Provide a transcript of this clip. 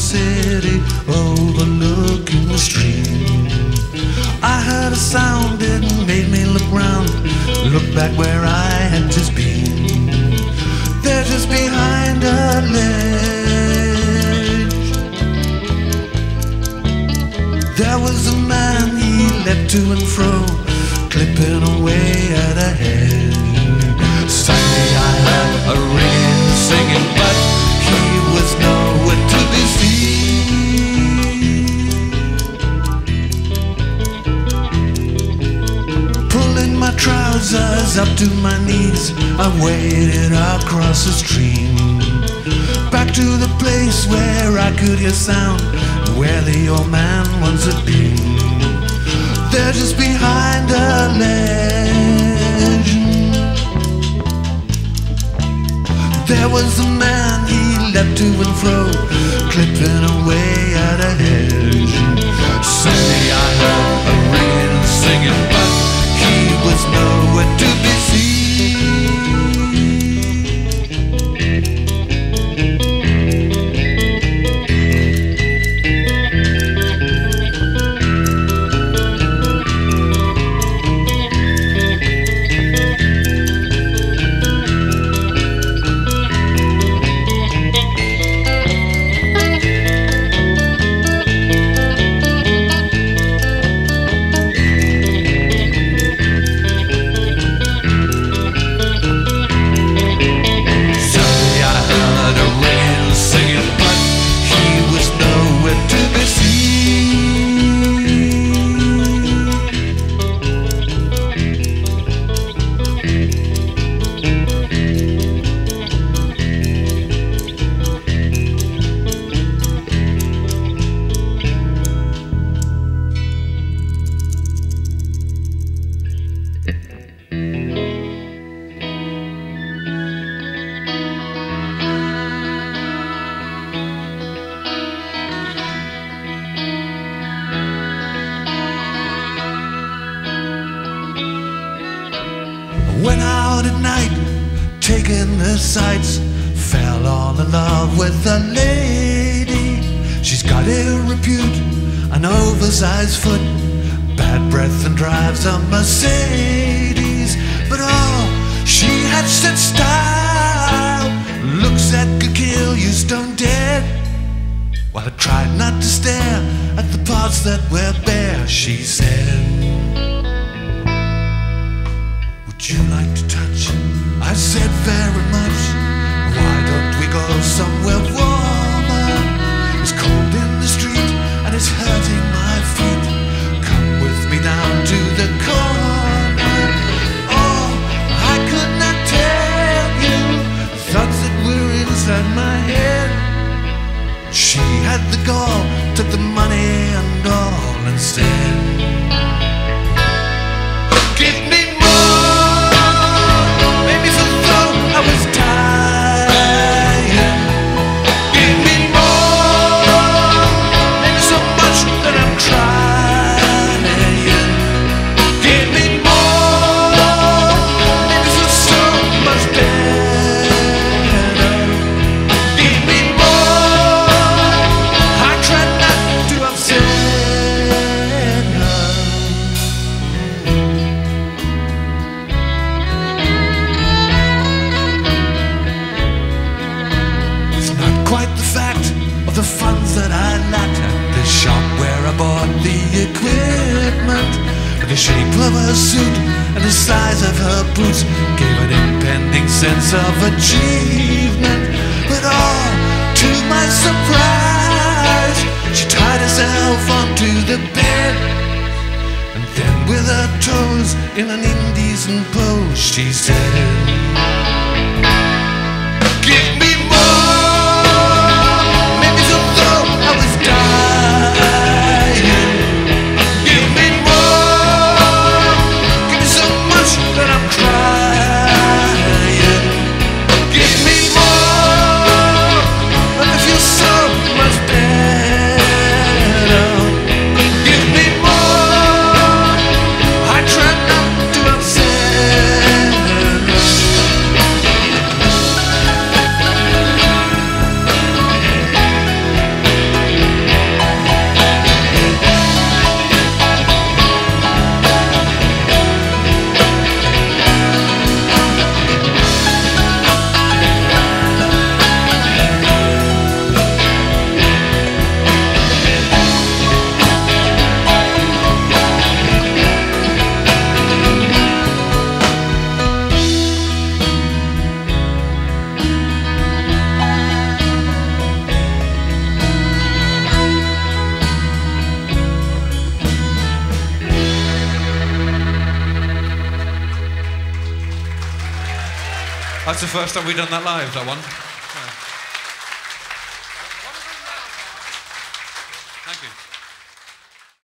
city, overlooking the stream. I heard a sound, it made me look round, look back where I had just been. There, just behind a ledge, there was a man. He leapt to and fro, clipping away at a hedge. Trousers up to my knees, I'm waded across the stream. Back to the place where I could hear sound, where the old man once had been. They're just behind the ledge. There was a man, he leapt to and fro, clipping away at a hedge. Suddenly I heard a ringing, singing, but was nowhere to be seen. Went out at night, taking the sights. Fell all in love with a lady. She's got a repute, an oversized foot, bad breath, and drives a Mercedes. But oh, she had such style. Looks that could kill you stone dead. While I tried not to stare at the parts that were bare, she said. Would you like to touch? I said very much. Why don't we go somewhere warmer? It's cold in the street and it's hurting my feet. Come with me down to the corner. Oh, I could not tell you thoughts that were inside my head. She had the gall, took the money and all, and said. Shape of her suit and the size of her boots gave an impending sense of achievement. But oh, to my surprise, she tied herself onto the bed. And then with her toes in an indecent pose, she said. That's the first time we've done that live, that one.